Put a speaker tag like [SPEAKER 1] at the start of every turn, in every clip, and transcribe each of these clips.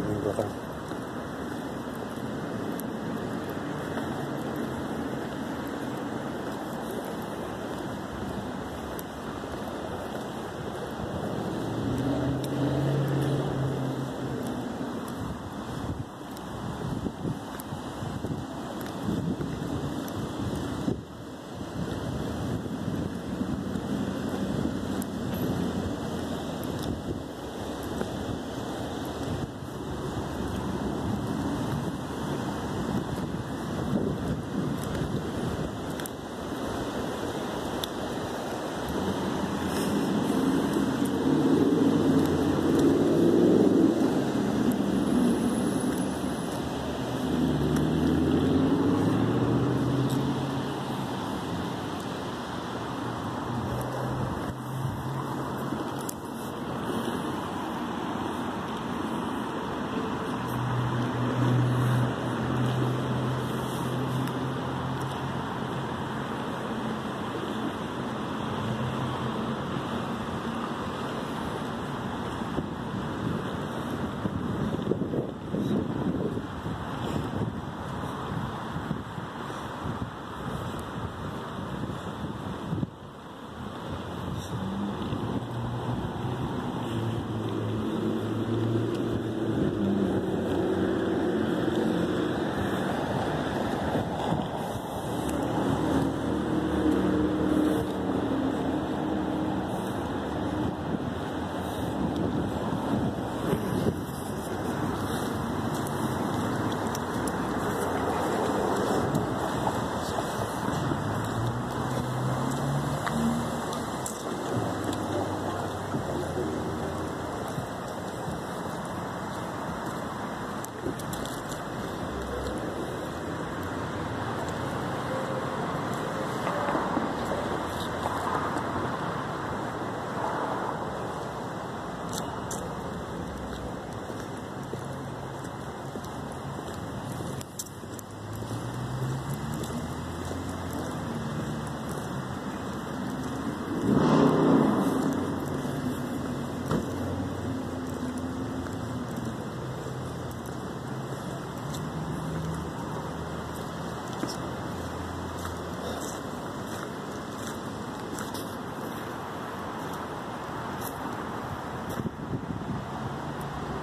[SPEAKER 1] 给您做饭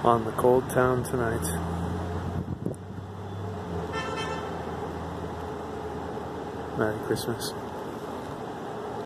[SPEAKER 1] on the cold town tonight. Merry Christmas.